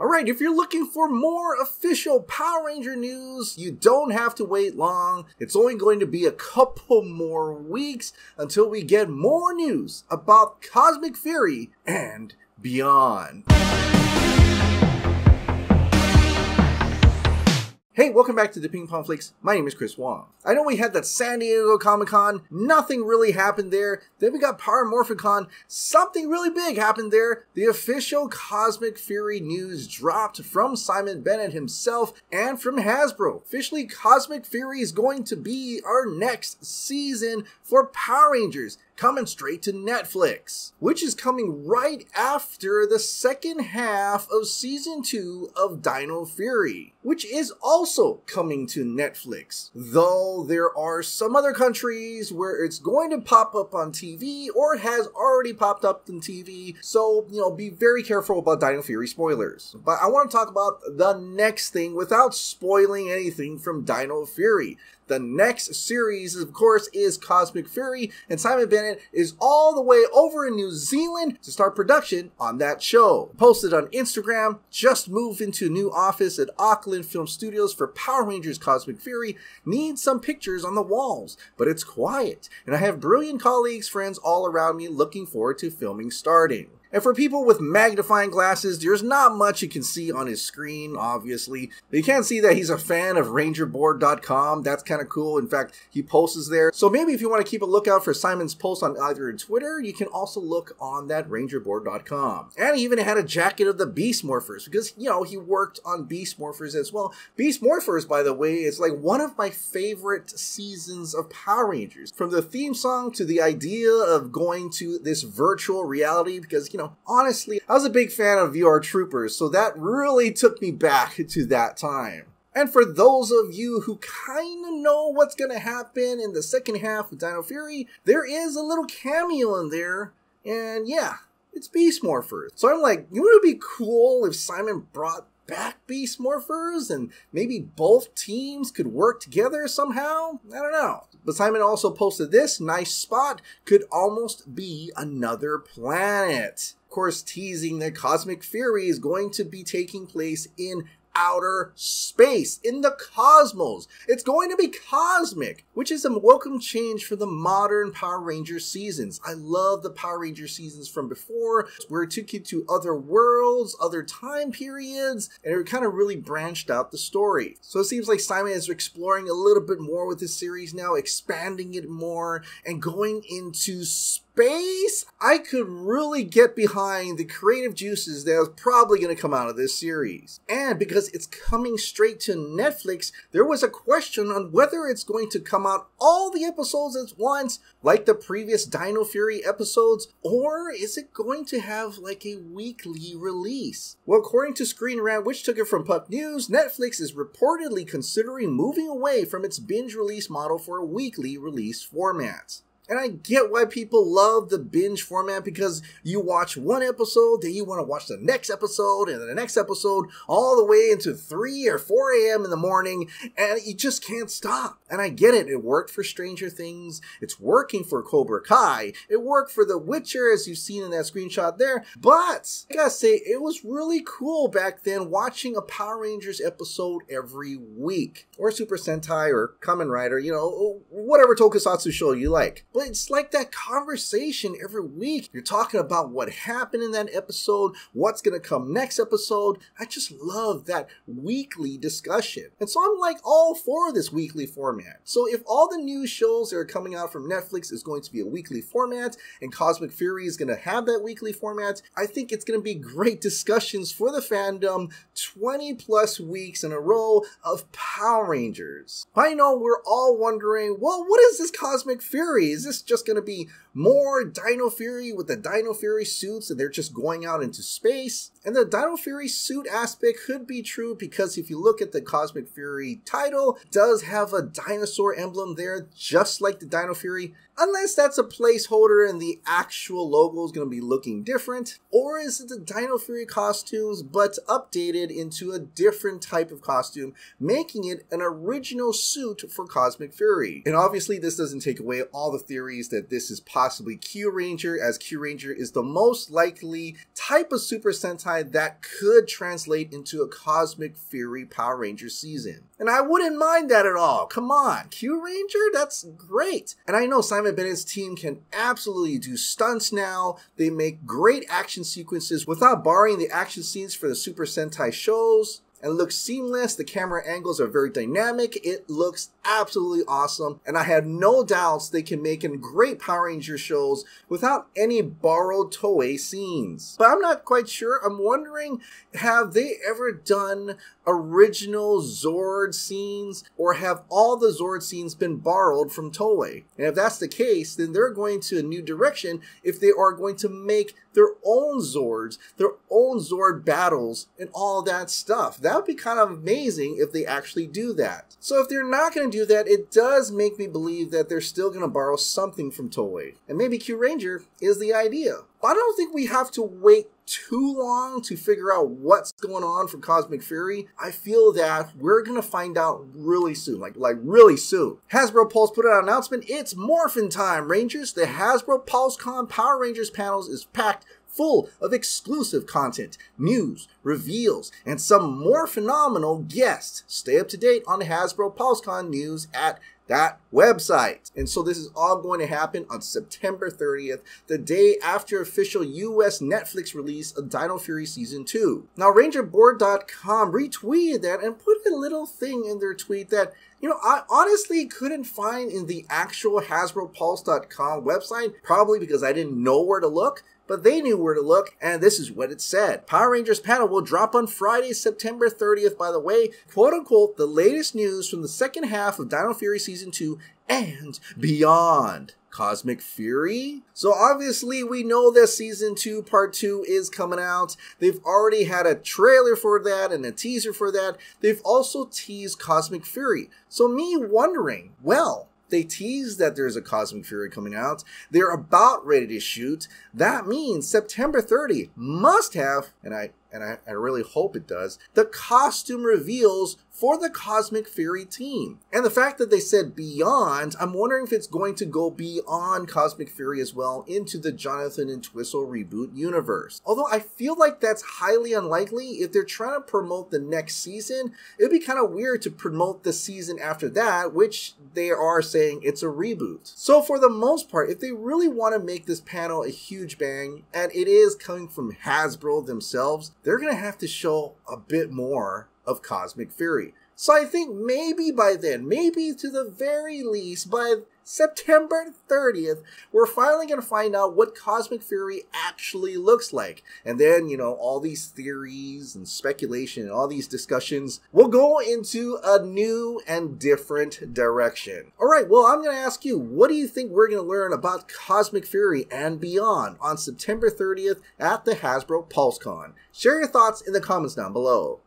Alright, if you're looking for more official Power Ranger news, you don't have to wait long. It's only going to be a couple more weeks until we get more news about Cosmic Fury and beyond. Hey, welcome back to the Ping Pong Flix. My name is Chris Wong. I know we had that San Diego Comic Con, nothing really happened there. Then we got Power Morphicon, something really big happened there. The official Cosmic Fury news dropped from Simon Bennett himself and from Hasbro. Officially, Cosmic Fury is going to be our next season for Power Rangers coming straight to Netflix, which is coming right after the second half of season 2 of Dino Fury, which is also coming to Netflix. Though there are some other countries where it's going to pop up on TV or has already popped up on TV, so, you know, be very careful about Dino Fury spoilers. But I want to talk about the next thing without spoiling anything from Dino Fury. The next series, of course, is Cosmic Fury, and Simon Bennett is all the way over in New Zealand to start production on that show. Posted on Instagram, just moved into a new office at Auckland Film Studios for Power Rangers Cosmic Fury. Need some pictures on the walls, but it's quiet, and I have brilliant colleagues, friends all around me looking forward to filming starting. And for people with magnifying glasses, there's not much you can see on his screen, obviously. But you can see that he's a fan of rangerboard.com. That's kind of cool. In fact, he posts there. So maybe if you want to keep a lookout for Simon's post on either in Twitter, you can also look on that rangerboard.com. And he even had a jacket of the Beast Morphers because, you know, he worked on Beast Morphers as well. Beast Morphers, by the way, is like one of my favorite seasons of Power Rangers. From the theme song to the idea of going to this virtual reality because, you know, honestly, I was a big fan of VR Troopers, so that really took me back to that time. And for those of you who kind of know what's going to happen in the second half of Dino Fury, there is a little cameo in there, and yeah, it's Beast Morphers. So I'm like, you know what would be cool if Simon brought back Beast Morphers and maybe both teams could work together somehow? I don't know. But Simon also posted this nice spot could almost be another planet. Of course, teasing that Cosmic Fury is going to be taking place in outer space, in the cosmos. It's going to be cosmic, which is a welcome change for the modern Power Ranger seasons. I love the Power Ranger seasons from before, where it took you to other worlds, other time periods, and it kind of really branched out the story. So it seems like Simon is exploring a little bit more with this series now, expanding it more, and going into space space, I could really get behind the creative juices that is probably going to come out of this series. And because it's coming straight to Netflix, there was a question on whether it's going to come out all the episodes at once, like the previous Dino Fury episodes, or is it going to have like a weekly release? Well, according to Screen Rant, which took it from Puck News, Netflix is reportedly considering moving away from its binge release model for a weekly release format. And I get why people love the binge format because you watch one episode, then you want to watch the next episode and the next episode all the way into 3 or 4 a.m. in the morning, and you just can't stop. And I get it. It worked for Stranger Things. It's working for Cobra Kai. It worked for The Witcher, as you've seen in that screenshot there. But I gotta say, it was really cool back then watching a Power Rangers episode every week, or Super Sentai, or Kamen Rider, you know, whatever tokusatsu show you like. But it's like that conversation every week. You're talking about what happened in that episode, what's going to come next episode. I just love that weekly discussion. And so I'm like all for this weekly format. So if all the new shows that are coming out from Netflix is going to be a weekly format and Cosmic Fury is going to have that weekly format, I think it's going to be great discussions for the fandom 20 plus weeks in a row of Power Rangers. I know we're all wondering, well, what is this Cosmic Fury? Is this just going to be more Dino Fury with the Dino Fury suits and they're just going out into space? And the Dino Fury suit aspect could be true because if you look at the Cosmic Fury title, does have a dinosaur emblem there just like the Dino Fury unless that's a placeholder and the actual logo is going to be looking different. Or is it the Dino Fury costumes but updated into a different type of costume, making it an original suit for Cosmic Fury? And obviously, this doesn't take away all the theories that this is possibly Kyuranger, as Kyuranger is the most likely type of Super Sentai that could translate into a Cosmic Fury Power Ranger season. And I wouldn't mind that at all. Come on, Kyuranger? That's great. And I know Simon Bennett's team can absolutely do stunts now. They make great action sequences without borrowing the action scenes for the Super Sentai shows and looks seamless. The camera angles are very dynamic. It looks absolutely awesome. And I have no doubts they can make in great Power Ranger shows without any borrowed Toei scenes. But I'm not quite sure. I'm wondering, have they ever done original Zord scenes or have all the Zord scenes been borrowed from Toei? And if that's the case, then they're going to a new direction if they are going to make their own Zords, their own Zord battles, and all that stuff. That would be kind of amazing if they actually do that. So if they're not going to do that, it does make me believe that they're still going to borrow something from Toei. And maybe Kyuranger is the idea. But I don't think we have to wait too long to figure out what's going on for Cosmic Fury. I feel that we're gonna find out really soon, like like really soon. Hasbro Pulse put out an announcement. It's Morphin time, Rangers. The Hasbro PulseCon Power Rangers panels is packed full of exclusive content, news, reveals, and some more phenomenal guests. Stay up to date on Hasbro PulseCon news at that website. And so this is all going to happen on September 30th, the day after official US Netflix release of Dino Fury Season 2. Now, RangerBoard.com retweeted that and put a little thing in their tweet that you know, I honestly couldn't find in the actual HasbroPulse.com website, probably because I didn't know where to look but they knew where to look, and this is what it said. Power Rangers panel will drop on Friday, September 30th, by the way. Quote unquote, the latest news from the second half of Dino Fury Season 2 and beyond. Cosmic Fury? So obviously we know that season 2 part 2 is coming out. They've already had a trailer for that and a teaser for that. They've also teased Cosmic Fury. So me wondering, well, they tease that there's a Cosmic Fury coming out. They're about ready to shoot. That means September 30 must have, and I and I, I really hope it does, the costume reveals for the Cosmic Fury team. And the fact that they said beyond, I'm wondering if it's going to go beyond Cosmic Fury as well into the Jonathan Entwistle reboot universe. Although I feel like that's highly unlikely. If they're trying to promote the next season, it'd be kind of weird to promote the season after that, which they are saying it's a reboot. So for the most part, if they really want to make this panel a huge bang, and it is coming from Hasbro themselves, they're going to have to show a bit more of Cosmic Fury. So I think maybe by then, maybe to the very least by September 30th, we're finally going to find out what Cosmic Fury actually looks like. And then, you know, all these theories and speculation and all these discussions will go into a new and different direction. All right, well, I'm going to ask you, what do you think we're going to learn about Cosmic Fury and beyond on September 30th at the Hasbro PulseCon? Share your thoughts in the comments down below.